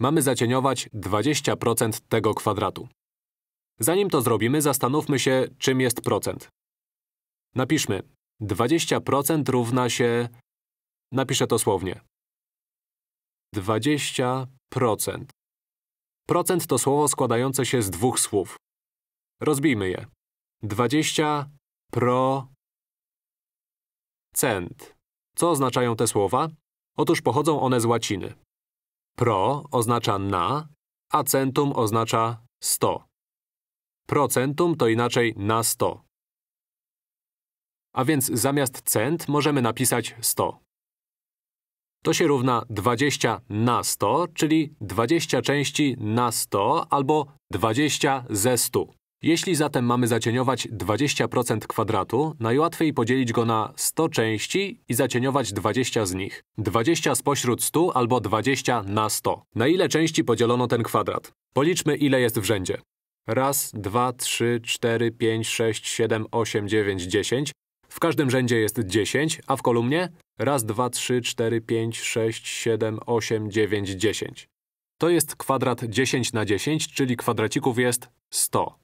mamy zacieniować 20% tego kwadratu. Zanim to zrobimy, zastanówmy się, czym jest procent. Napiszmy 20% równa się… Napiszę to słownie. 20%. Procent to słowo składające się z dwóch słów. Rozbijmy je. 20 pro cent. Co oznaczają te słowa? Otóż pochodzą one z łaciny. Pro oznacza na, a centum oznacza 100. Procentum to inaczej na 100. A więc zamiast cent możemy napisać 100. To się równa 20 na 100, czyli 20 części na 100 albo 20 ze 100. Jeśli zatem mamy zacieniować 20% kwadratu, najłatwiej podzielić go na 100 części i zacieniować 20 z nich. 20 spośród 100 albo 20 na 100. Na ile części podzielono ten kwadrat? Policzmy, ile jest w rzędzie. Raz, dwa, trzy, cztery, pięć, sześć, siedem, osiem, dziewięć, dziesięć. W każdym rzędzie jest 10, a w kolumnie? Raz, dwa, trzy, cztery, pięć, sześć, siedem, osiem, dziewięć, dziesięć. To jest kwadrat 10 na 10, czyli kwadracików jest 100.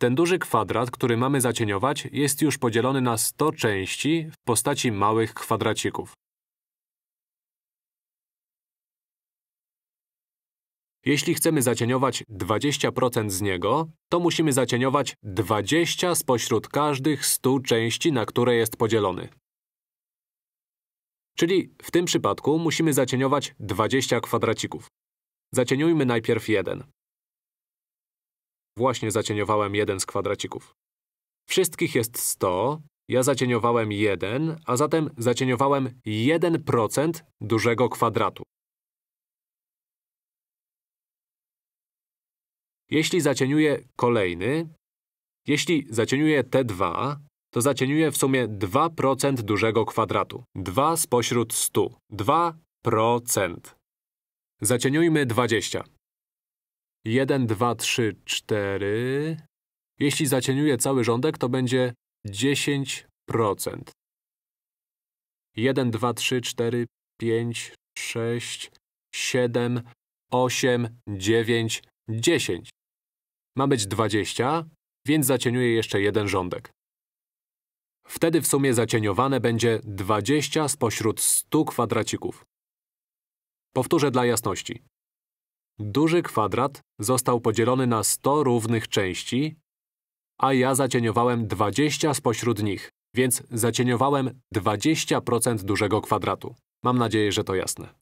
Ten duży kwadrat, który mamy zacieniować, jest już podzielony na 100 części w postaci małych kwadracików. Jeśli chcemy zacieniować 20% z niego, to musimy zacieniować 20 spośród każdych 100 części, na które jest podzielony. Czyli w tym przypadku musimy zacieniować 20 kwadracików. Zacieniujmy najpierw jeden. Właśnie zacieniowałem jeden z kwadracików. Wszystkich jest 100, ja zacieniowałem 1, a zatem zacieniowałem 1% dużego kwadratu. Jeśli zacieniuję kolejny, jeśli zacieniuję te dwa, to zacieniuję w sumie 2% dużego kwadratu. 2 spośród 100. 2%. Zacieniujmy 20. 1, 2, 3, 4. Jeśli zacieniuję cały rządek, to będzie 10%. 1, 2, 3, 4, 5, 6, 7, 8, 9, 10. Ma być 20, więc zacieniuję jeszcze jeden rządek. Wtedy w sumie zacieniowane będzie 20 spośród 100 kwadracików. Powtórzę dla jasności. Duży kwadrat został podzielony na 100 równych części, a ja zacieniowałem 20 spośród nich, więc zacieniowałem 20% dużego kwadratu. Mam nadzieję, że to jasne.